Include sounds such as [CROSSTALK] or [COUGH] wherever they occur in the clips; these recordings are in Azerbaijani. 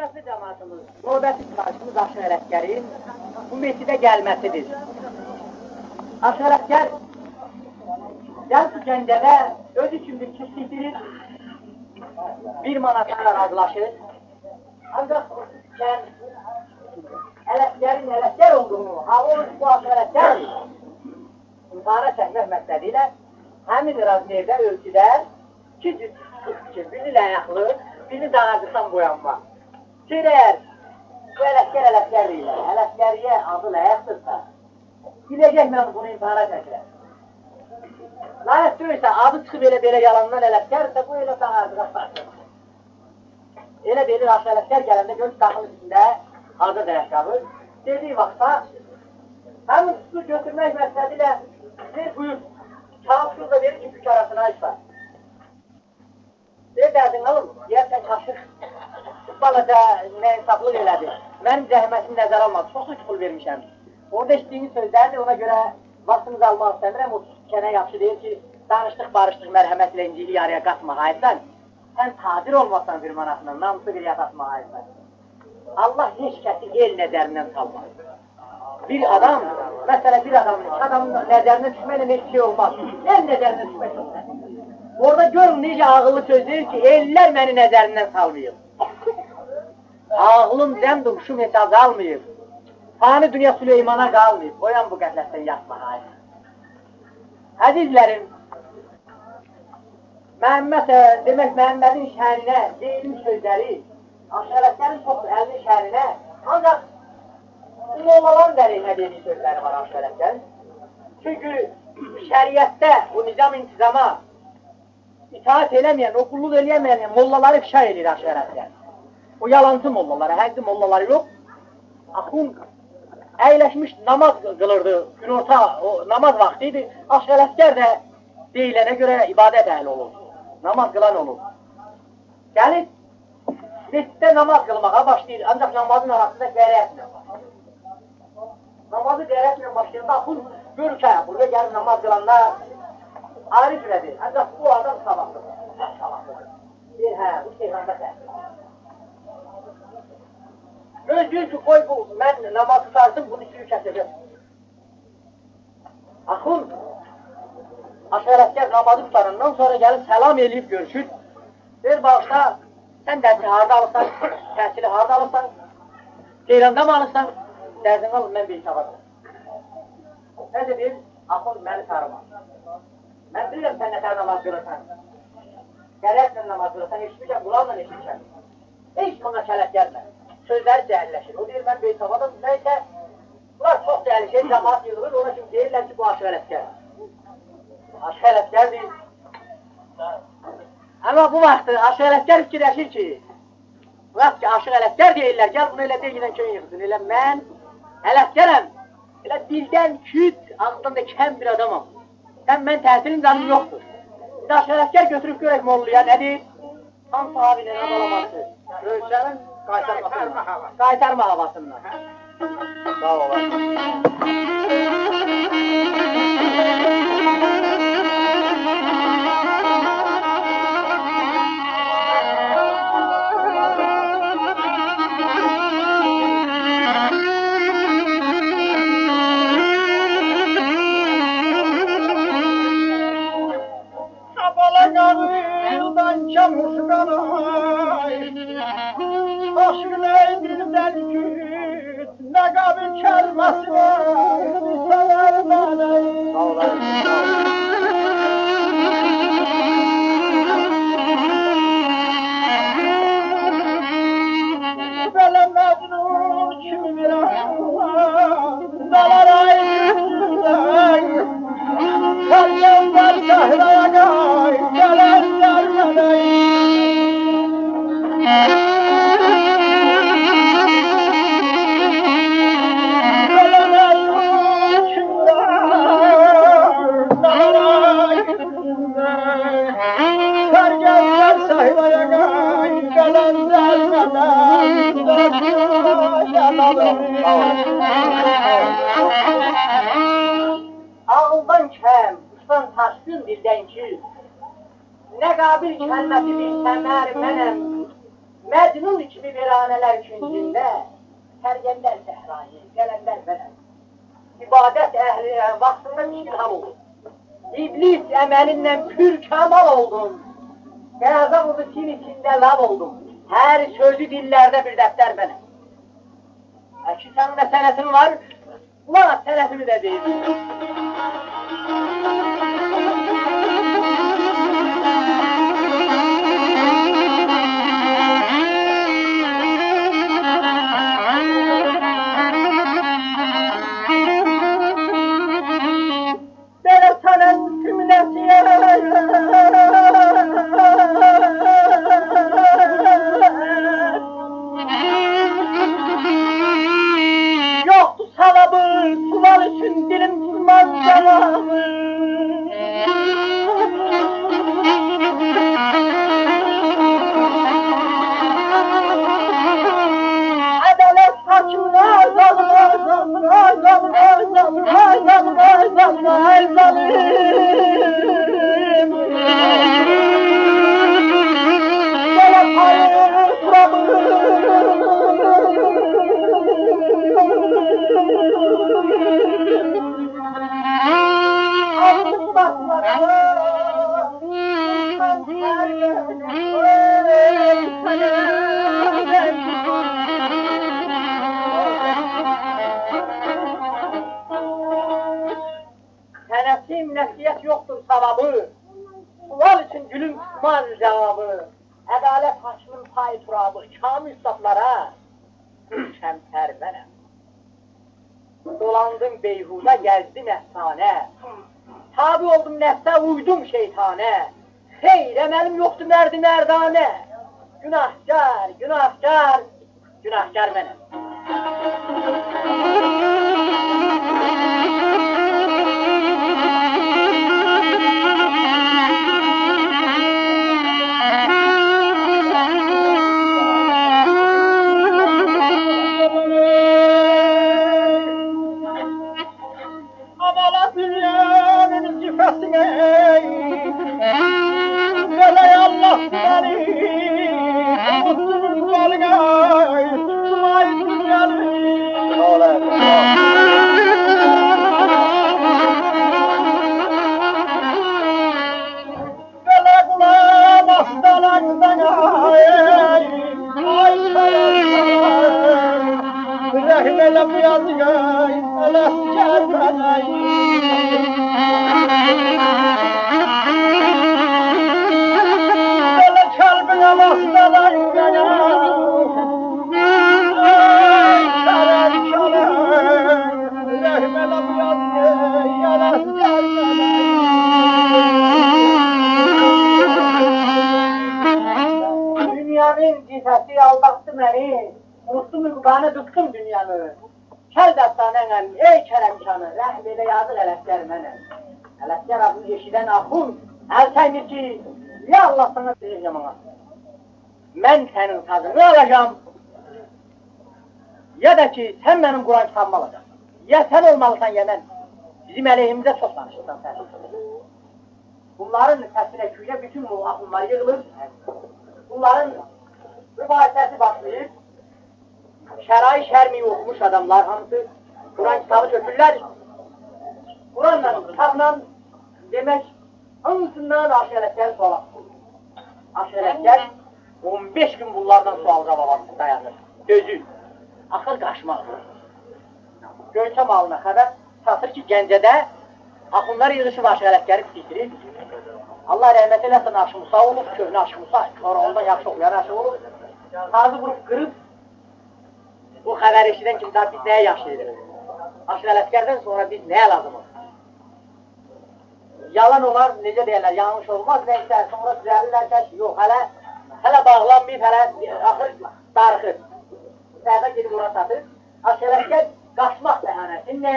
Hörmətli cəmaatımız, növbəti sifarişimiz Aşır Ələskərin bu mesidə gəlməsidir. Gəlib bu gəncədə öz üçün bir keçikdirir, bir manatla razılaşır. Ancaq kən Ələskərin Ələskər olduğunu, hava bu Aşır Ələskər imtihana çəkmək məqsədi ilə həmin razmerdə ölçüdə iki cüz ki, birini ləyaqlı, birini dağarcıqdan boyanmaq. Deyirlər, bu ələskər ələskər deyirlər. Ələskəriyə adı ləyəqdırsa, biləcək mən bunu imtihana çəkirəm. Ləyək deyirsə, adı çıxıb elə belə yalandan ələskərsə, bu elə dağarcıqa saçır. Elə deyir, aşı ələskər gələndə gör daxıl içində hazır ayaqqabı. Dediyi vaxtda həmin tutu götürmək məqsədi ilə bir buyur, kağıt şurada verir ki, bük arasına açsa. Deyir, dərdin alın, deyərsən kaşıq balaca insaflıq elədi. Mənim zəhmətimi nəzərə almadı. Çox pul vermişəm. Orada işliyiniz sözlərdir, ona görə vaxtınızı almaq istəmirəm. O kənə yaxşı deyir ki, danışdıq, barışdıq, mərhəmətlə incili yarıya qatmaq ayətdən. Sən tadir olmasan bir manatla, namusu bir yatatmaq ayətdən. Allah heç kəsi el nəzərindən salmaz. Bir adam, məsələ bir adam, adamın nəzərinə düşməklə heç şey olmaz. El nəzərinə düşmək olmaz. Orada görün necə ağıllı söz deyir ki, ellər məni nəzərindən salmayıb. Ağlım cəm duruşum heç azalmayıb. Fani dünya Süleymana qalmayıb. Oyan bu qəflətdən yatmağa. Əzizlərim, Məhəmməd, demək Məhəmmədin şəhərinə deyilim sözləri, aşərətlərin çox əlinin şəhərinə, ancaq mollaların dəliyinə dediyi sözləri var aşərətlərin. Çünki şəriətdə bu nizam intizama itaat eləməyən, okulluq eləməyən mollaları ifşa edir aşərətlər. O yalancı mollaları, həqiqi mollaları yox. Axund əyləşmiş namaz qılırdı, günorta, o namaz vaxtı idi. Aşqələskər də deyilənə görə ibadət əhli olur. Namaz qılan olur. Gəlib, mesciddə namaz qılmağa başlayır, ancaq namazın arasında qərətlə Namazı qərətlə başlayanda axund görür ki, burada gəlib namaz qılanlar ayrı cürədir. Ancaq bu adam sabahlıdır. Sabahlıdır. Bir, hə, bu Tehranda təhsil. Gözlüyün ki, qoy bu, mən namaz tutarsın, bunu iki kəsəcəm. Axund, aşərətgər namazı tutarından sonra gəlib səlam eləyib görüşür. Bir bağışda, sən dərsi harada alırsan, təhsili harada alırsan, Teyranda mı alırsan, dərsini al, mən bir kitabada. Nədir bir, Axund məni sarıma. Mən bilirəm sən nətər namaz qılırsan. Qərətlə namaz qılırsan, eşitmişəm, qulaqla eşitmişəm. Heç ona kələt gəlmə sözləri dəyərləşir. O deyir, mən Beytavadım, nəysə, bunlar çox dəyərləşir, cəmaat yığılır, ona kimi deyirlər ki, bu aşıq ələskər. Aşıq ələskərdir. Amma bu vaxt aşıq ələskər fikirləşir ki, vaxt ki, aşıq ələskər deyirlər, gəl bunu elə deyilən köyün yığsın. Elə mən ələskərəm, elə dildən küt, ağzından da kəm bir adamam. Sən mən təhsilin canım yoxdur. Bir aşıq ələskər götürüb görək molluya, nədir? Tam sahabilə nəbalaması. Ölçənin Qaytarma havasından. Qaytarma havasından. Sağ olasın. kalmasın. Aynen pür kemal oldum. Berazam için içinde lav oldum. Her sözü dillerde bir defter benim. Belki senin de senetin var, ulan senetimi de değil. Adını eşidən axun Əl çəymir ki, ya Allah sana deyir yamana Mən sənin tadını alacağım. Ya da ki, sən mənim Quran kitabımı alacaqsın Ya sən olmalısan ya mən Bizim əleyhimizə çox danışırsan sən Bunların səsinə küyə bütün bu axunlar yığılır. Bunların mübahisəsi başlayır. Şərai şərmi oxumuş adamlar hamısı. Quran kitabı tökürlər. Quranla, kitabla demək hamısından aşərətlər sual Aşərətlər 15 gün bunlardan sual cavab dayanır. Dözür. Axır qaçmaq. Göyçə malına xəbər çatır ki, Gəncədə axunlar yığışıb aşərətləri bitirir. Allah rəhmət eləsin Aşı Musa olub, köhnə Aşı Musa, sonra ondan yaxşı oxuyan Aşı olub. Tazı vurub qırıb Bu xəbər eşidən kimi daha biz nəyə yaşayırıq? Aşır Ələskərdən sonra biz nəyə lazımıq? Yalan olar, necə deyərlər, yanlış olmaz, neysə, sonra düzəlirlər ki, yox, hələ, hələ bağlanmayıb, hələ, axır, darıxır. Səhədə gedib ora satır. Aşır Ələskər qaçmaq bəhanəsinlə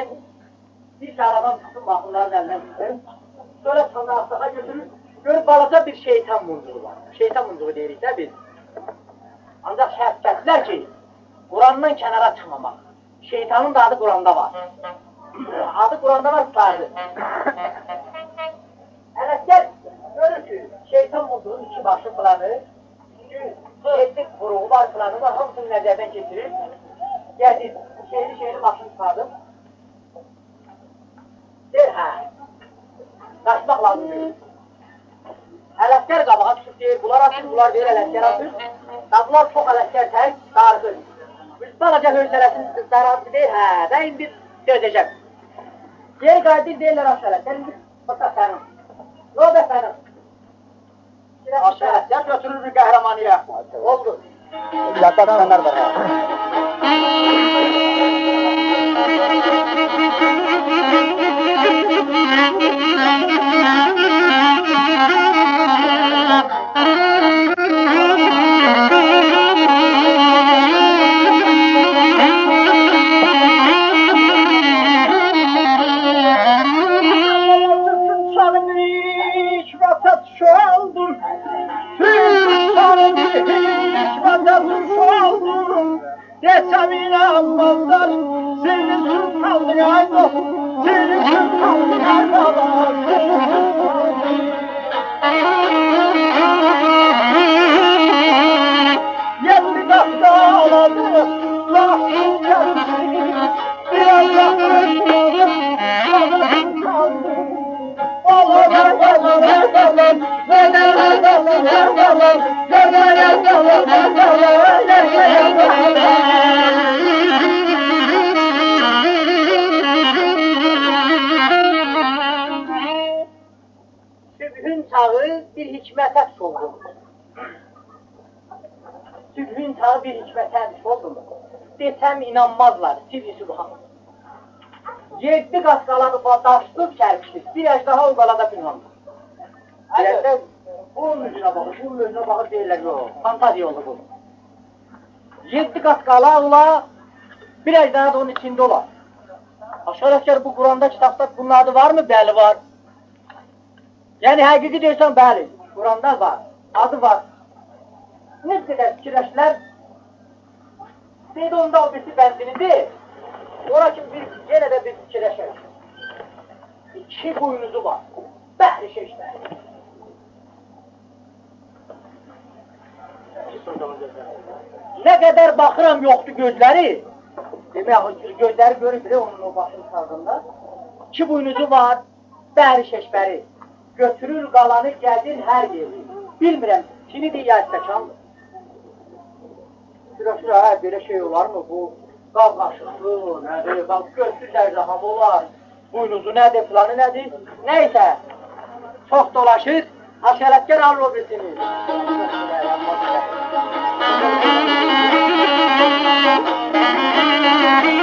bir aradan tutun baxımların əlindən tutur. Sonra sonra astığa götürür, görüb balaca bir şeytan muncuğu var. Şeytan muncuğu deyirik də biz. Ancaq kəsdilər ki, Qurandan kənara çıxmamaq. Şeytanın da adı Quranda var. Adı Quranda var, tutardı. Ələskər görür ki, şeytan bulduğun iki başı planı, yedi quruğu planı var, hamısını nəzərdən keçirir. Gəzir, şehri şehri başını çıxardım. Der, hə, qaçmaq lazımdır. Ələskər qabağa çıxıb deyir, bunlar atır, bunlar deyir, ələskər atır. Və bunlar çox ələskər tək, darıqır. Balaca hövsələsini daraltı deyir, hə, və indi dözəcək. Geri qaydır deyirlər aşağıya, sən indi bata sənin. Nə oldu sənin? Aşağıya, sən götürür bir qəhrəmanıya. Oldu. Yadda tutanlar var. ha. Çalım Desamina mallar seni sultanın ayda seni sultanın ayda seni sultanın Yetti dağda aladı lahsız Çağı bir hikmətə soldu. Desəm inanmazlar, sivi subhan. Yeddi qat qaladı daşlıq kərpişdir. Bir əjdaha o qalada pinhandı. Deyəndə, bunun üzünə baxır, bunun üzünə baxır deyirlər, yox, fantaziya oldu bu. Yeddi qat qala ola, bir əjdaha da onun içində olar. Aşağı əskər bu Quranda, kitabda bunun adı var mı? Bəli var. Yəni həqiqi deyirsən, bəli, Quranda var, adı var. Ne qədər fikirləşlər, deyir onda o birisi bəndinidir, ora kimi bir, yenə də bir fikirləşər. İki buynuzu var, bəli şeşlər. Nə qədər baxıram yoxdur gözləri, demək, gözləri görür bile onun o başını sağdığında. İki buynuzu var, bəri şeşbəri. Götürür qalanı gəzir hər yeri. Bilmirəm, kimidir ya istəkandır. Şura, hə, belə şey olarmı bu? Qav qaşıqlı, nədir, qav götür dərzaham olar. Buynuzu nədir, planı nədir? Nəysə, çox dolaşır, aşərətkər alır o birisini. Aşık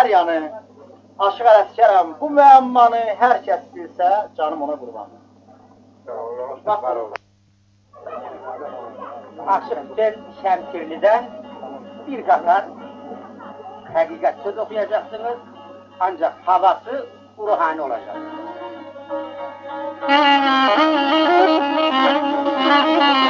hər yanı. Aşıq ələskərəm, bu müəmmanı hər kəs bilsə, canım ona qurban. Aşıq Sel Şəmkirlidən bir qatar Həqiqət söz oxuyacaqsınız, ancaq havası ruhani olacaq. Ne [LAUGHS]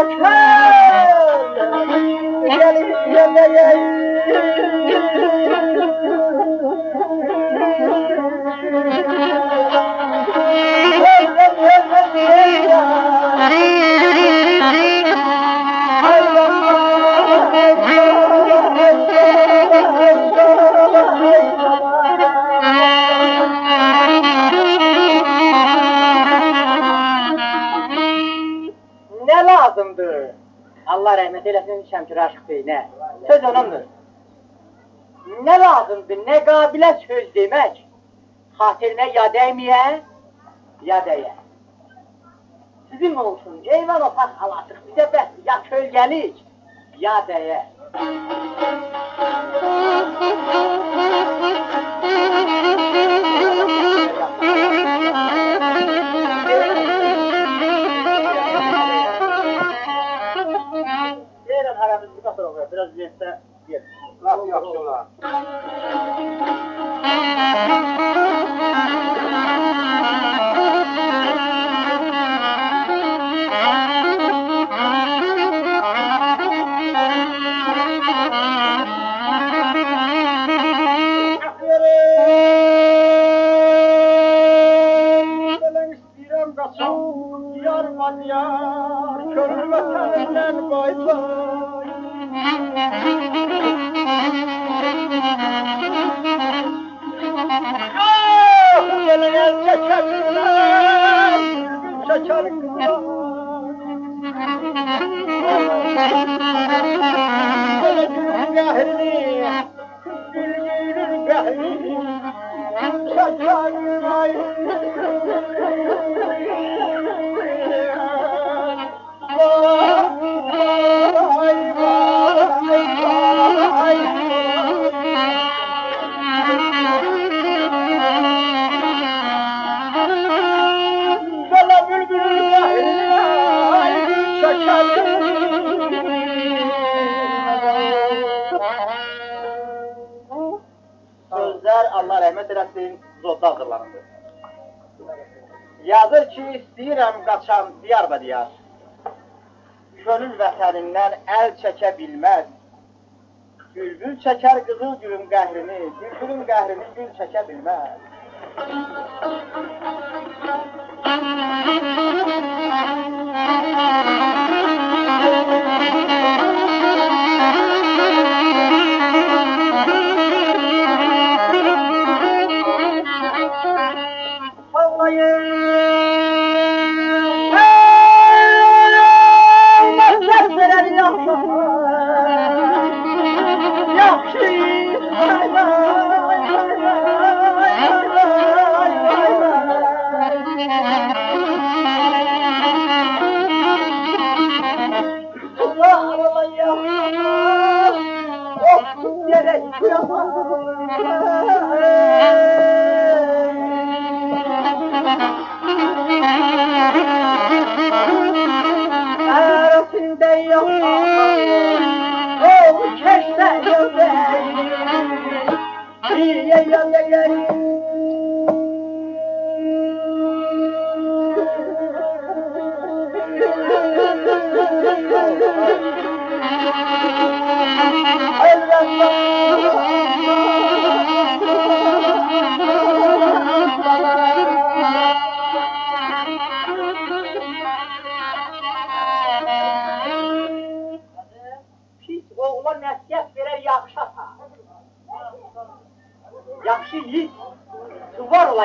Thank you. Allah rahmet eylesin Şemkir Aşık Bey ne? Söz onundur. Ne lazımdır? Ne kabile söz demek? Hatırına ya değmeye ya değer. Sizin olsun ceyvan otak alatıq bize bəs ya kölgelik ya değer. Deyirəm [LAUGHS] la Sözlər Allah rəhmət eləsin, zodda hazırlanıb. Yazır ki, istəyirəm qaçam diyar və diyar. Könül vətənindən əl çəkə bilməz. Bülbül çəkər qızıl gülün qəhrini, bülbülün qəhrini gül çəkə bilməz. ay ay ay ay ay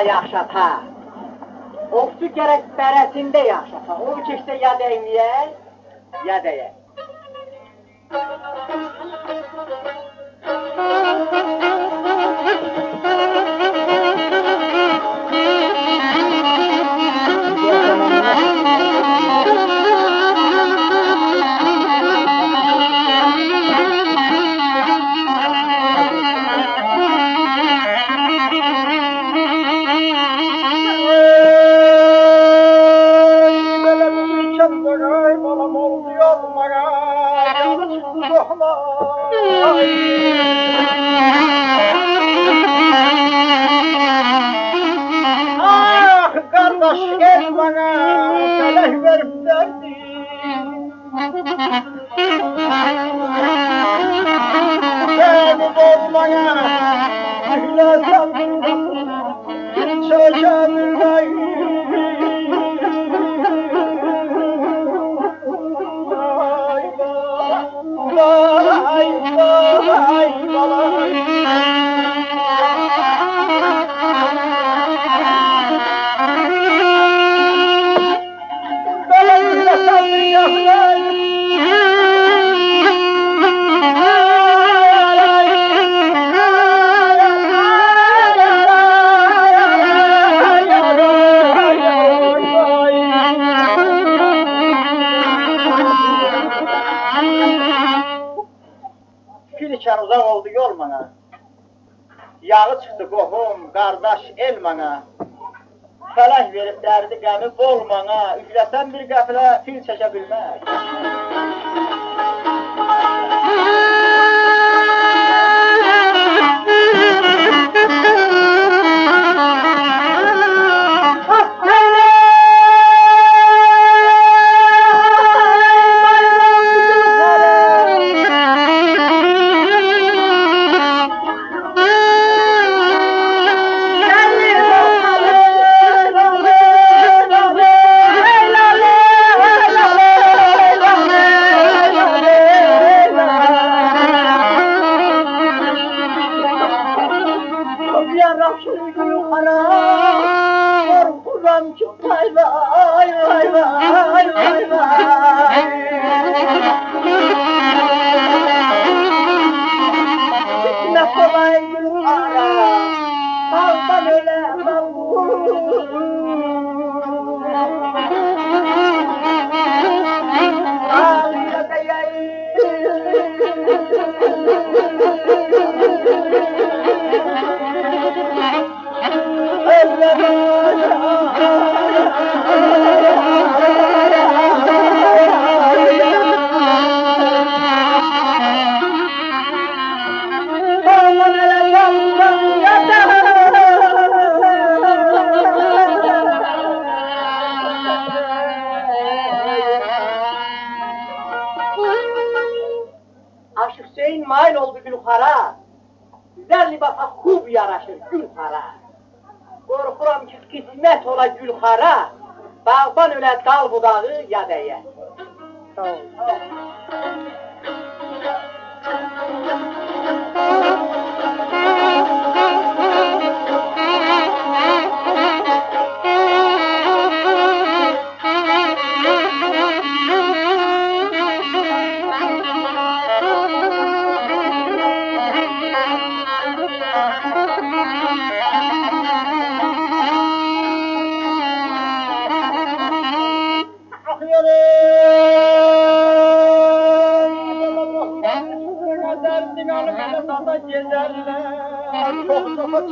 ola yaşata. Ovçu gərək bərəsində yaşata. Onu keçsə ya dəyməyək, ya dəyək. وير پٽي ڳوٺ مان آھي لا سڀن qəmi bol bana. Üflesen bir qəflə fil çəkə bilməz. Lakshmi गुरु माना लक्ष्माई गुरू Aşık Hüseyin mail oldu Gülxara. Güzel libasa hub yaraşır Gülxara. Qorxuram ki, qismət ola Gülxara. Bağban ölə dal budağı ya dəyə. Derdin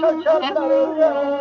Hallelujah.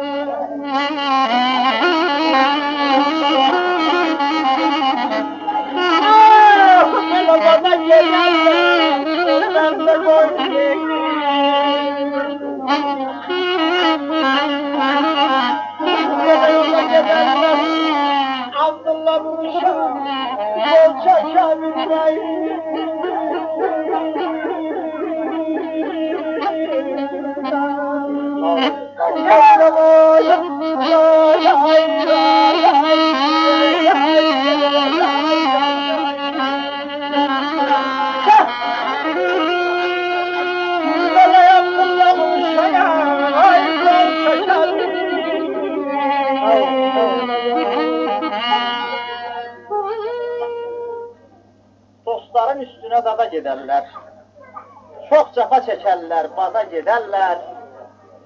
Çəkərlər, baza gedərlər.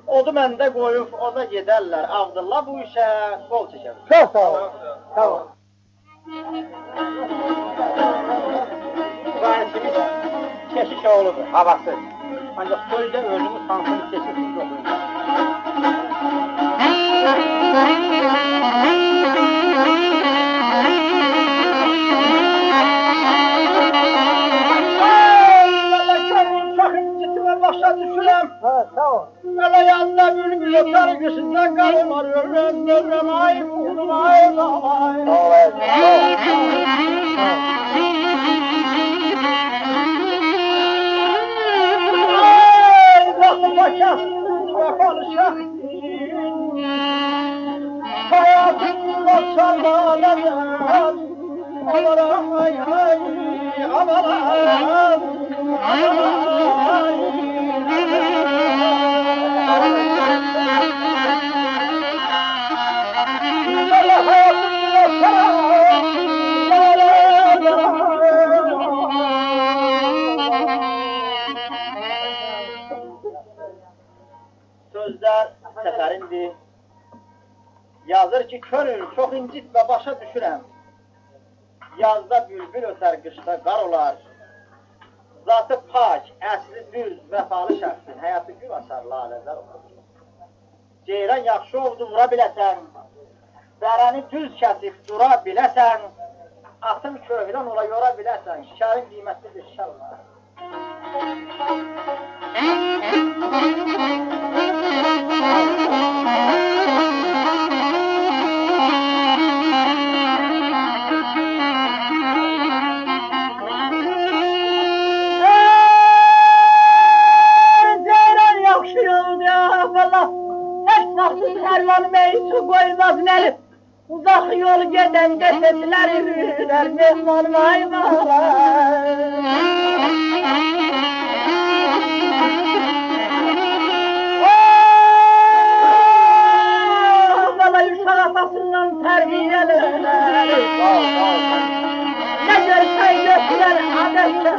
Odu məndə qoyub oda gedərlər. Abdullah bu işə qol çəkər. Çox sağ ol. Sağ ol. Müqayisimiz keşiş oğludur, havası. Ancaq sözdə özümüz hansını keşişsiz oxuyur. Tamam. Hele yanına bülbül öter gözünden kanım arıyor. Ben devrim ayıp, oğlum ayıp, ayıp. Paşa, konuşa. Hayatımda sarmalanır. Aman ay ay, aman ay, aman ay. Sözler seferindi. Yazır ki körül çok incit ve başa düşürem. Yazda bülbül öter, kışta kar olar. Zatı pak, əsli düz, vəfalı şəxsin, həyatı gül açar, laləzər olar. Ceyran yaxşı oldu, vura biləsən. Dərəni düz kəsib dura biləsən. Atın köhlən ola yora biləsən. Şikarin qiymətlidir, şikar olar. [LAUGHS] Ceyran Kervan meysu koymaz nelip. Uzak yol giden cesetler yürürler mehman maymalar. kafasından terbiyeler. Ne görse gökler adetler.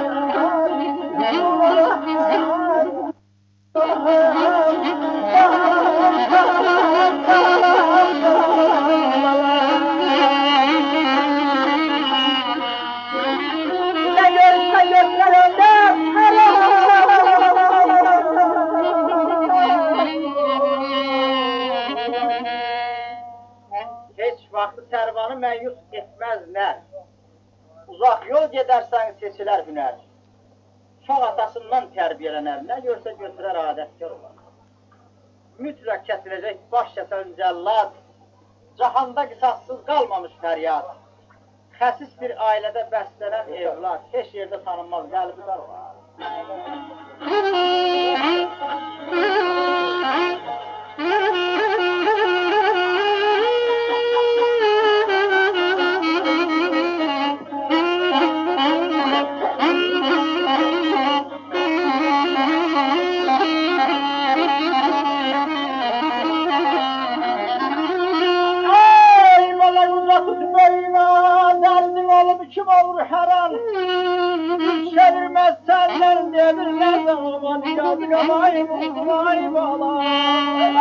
Məyus etməzlər. Uzaq yol gedərsən seçilər hünər. Çox atasından tərbiyələnər, nə görsə götürər adətkar olar. Mütləq kəsiləcək baş kəsən cəllad, cahanda qısassız qalmamış fəryad. Xəsis bir ailədə bəslənən evlad, heç yerdə tanınmaz, qəlbi dar olar. Ellerdedirler zaman Kadir olay bulay bulay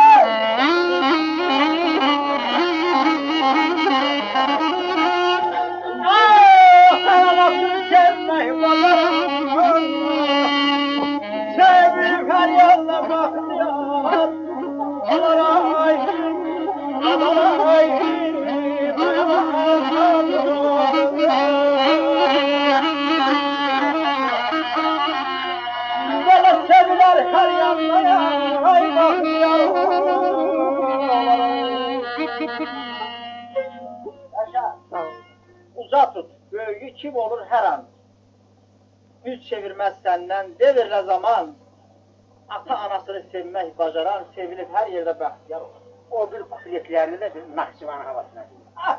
Ay, sen nasıl kendin Aşağı. Tamam. Uza tut. Göğü kim olur her an. Yüz çevirmez senden devirle zaman. Ata anasını sevmek bacaran, sevilip her yerde bahtiyar olur. O bir kuletlerinde de Nahçıvan havasına. Ah!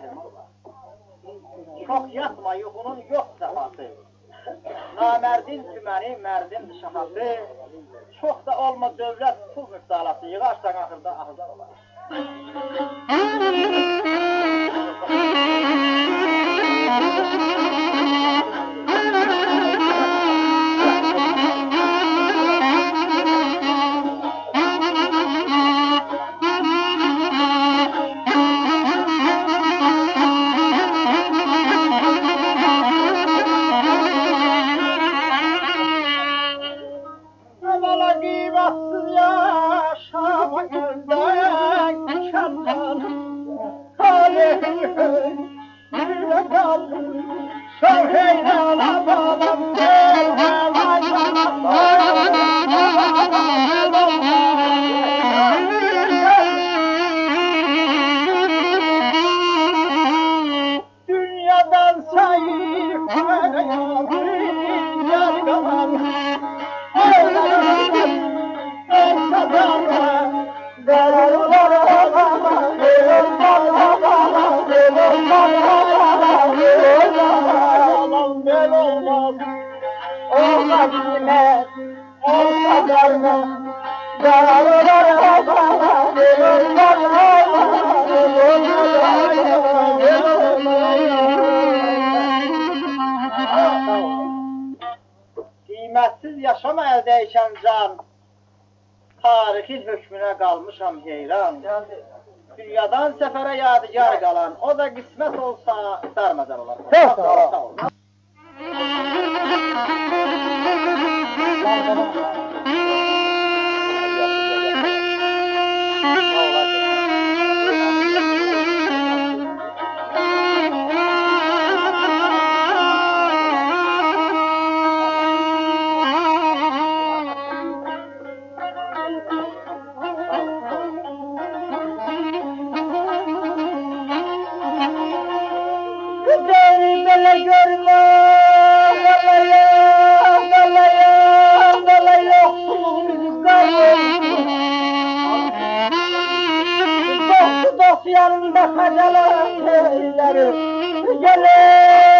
Tüməni, mərdin şahası. Çox da olma dövlət pul müftalası, yığarsan axırda ahzar olar. Kıymetsiz yaşama eldeyken can, tarihi hükmüne kalmışam heyran. Dünyadan sefere yadigar kalan, o da kısmet olsa darmadar olur. Sağ ol. जल।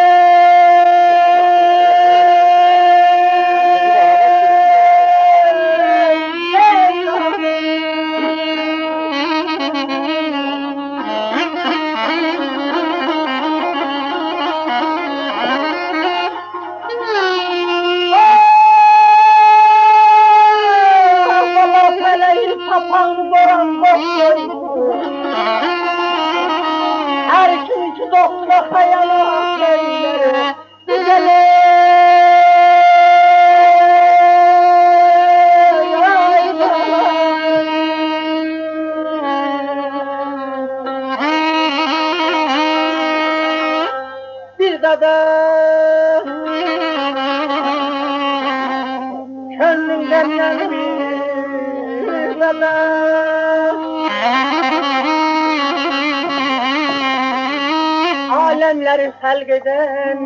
halgeden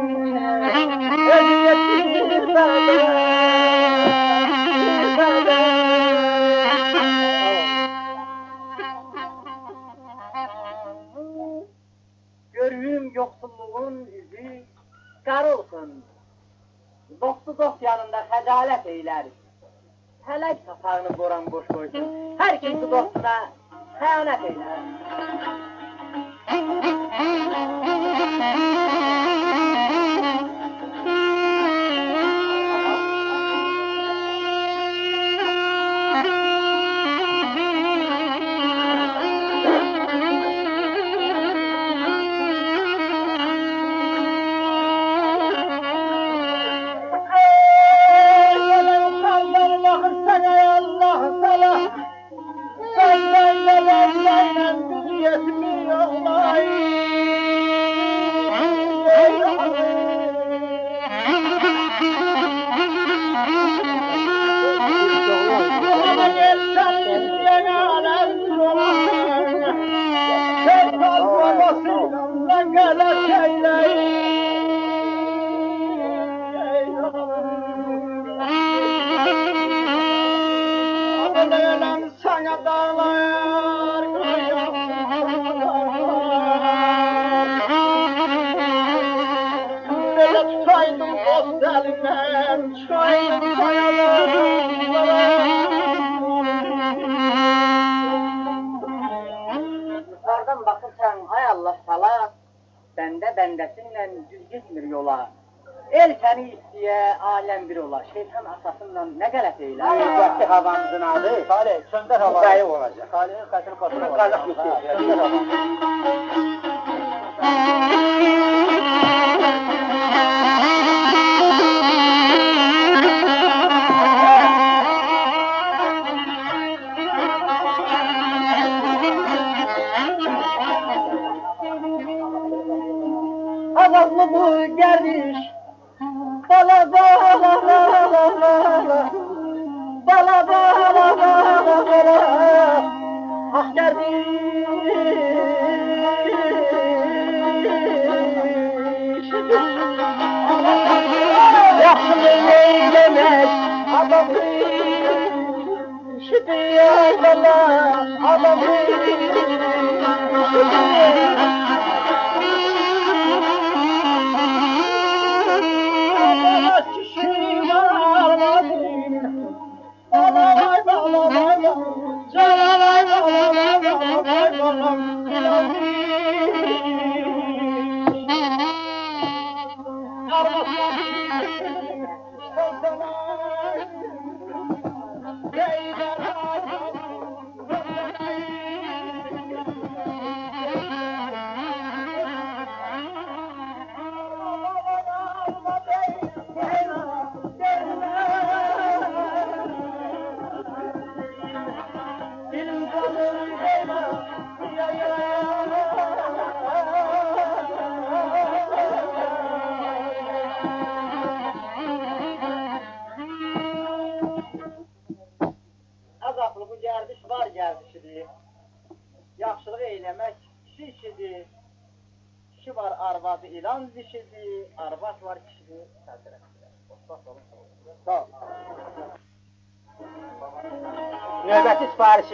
Ölüyetim Görüyüm yoksulluğun izi kar olsun. Dostu dost yanında hedalet eyler. Helak tasarını boran boş koysun. Herkesi dostuna hayanet eyler. Thank you. Bendesinle düz gitmir yola. El seni isteye, alem bir ola. Şeytan asasından ne galət eylə. Müzətti havamızın adı Salih, söndər havanı Qayıq olacaq. Salihin xətini patron Qayıq yox, yox, Söndər havanı [LAUGHS] بالا بالا بالا بالا اختر دي بالا بالا بالا بالا اختر دي شتے يا i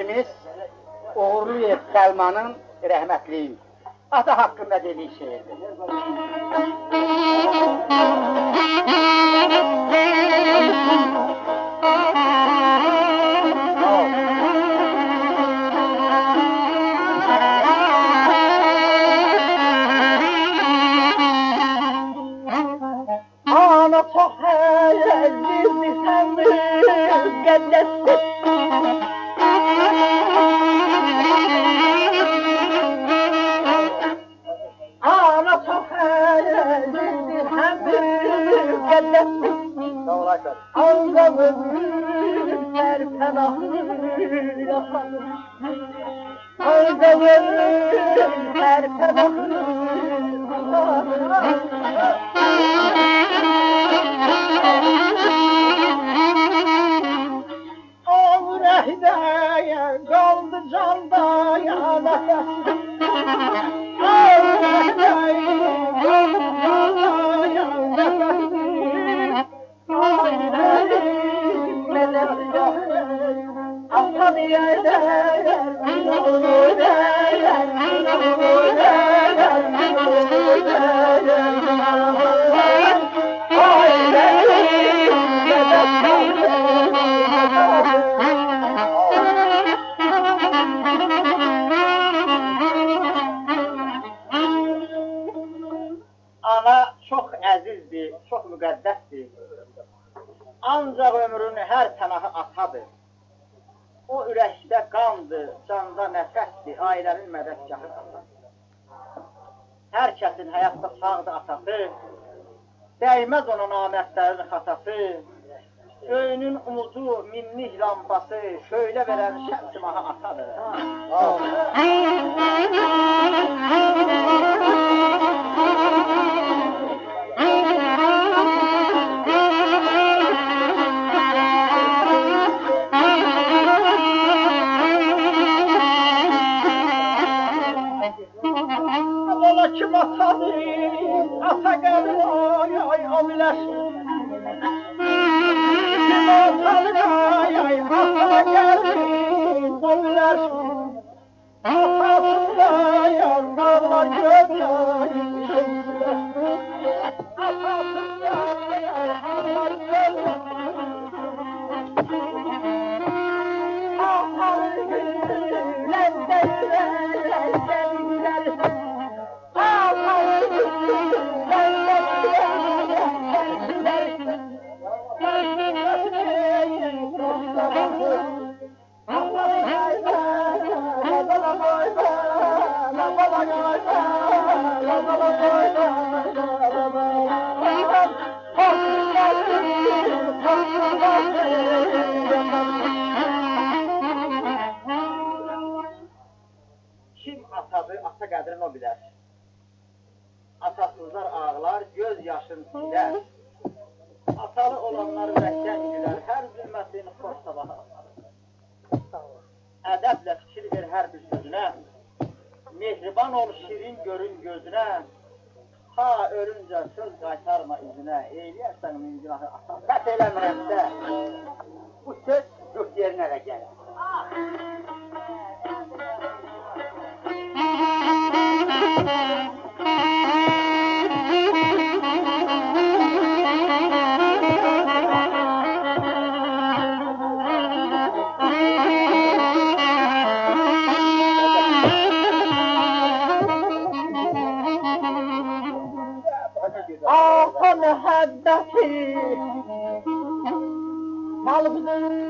Şehrimiz Uğurlu Selman'ın rəhmətliyi. Ata haqqında dediyi şeirdir. Ağlamışlar penahlar Ağlamışlar penahlar Kaldı canda yana Ana çox əzizdir, çox müqəddəsdir. Ancaq ömrünün hər pənahı atadır. O ürəkdə qandır, canda nəfəsdir, ailənin mədədgahı atadır. Hər kəsin həyatda sağdır atası, dəyməz onun amətlərin xatası, Öyünün umudu, minnih lampası, şöylə verən şəmsimaha atadır. Ola gözüne, mehriban ol şirin görün gözüne, ha ölünce söz kaytarma izine, eyleyersen müncahı atar, bet eləmirəmdə, bu söz dört yerinə də gəlir. muhaddesi Kalbının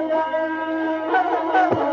يا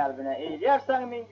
kalbine. İyiliyersen min